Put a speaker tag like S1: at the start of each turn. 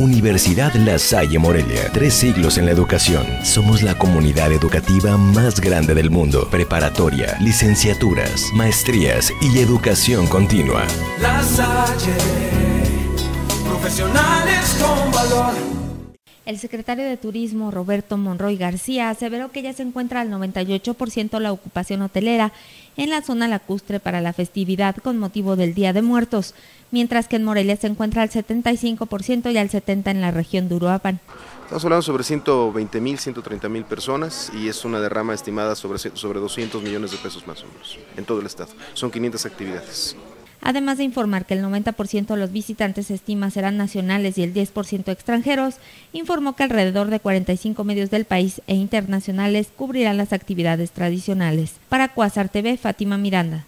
S1: Universidad La Salle Morelia. Tres siglos en la educación. Somos la comunidad educativa más grande del mundo. Preparatoria, licenciaturas, maestrías y educación continua.
S2: La Salle, profesionales con valor.
S3: El secretario de Turismo, Roberto Monroy García, aseveró que ya se encuentra al 98% la ocupación hotelera en la zona lacustre para la festividad con motivo del Día de Muertos, mientras que en Morelia se encuentra al 75% y al 70% en la región de.
S4: Estamos hablando sobre 120 mil, 130 mil personas y es una derrama estimada sobre, sobre 200 millones de pesos más o menos en todo el estado. Son 500 actividades
S3: además de informar que el 90% de los visitantes se estima serán nacionales y el 10% extranjeros, informó que alrededor de 45 medios del país e internacionales cubrirán las actividades tradicionales. Para Cuasar TV, Fátima Miranda.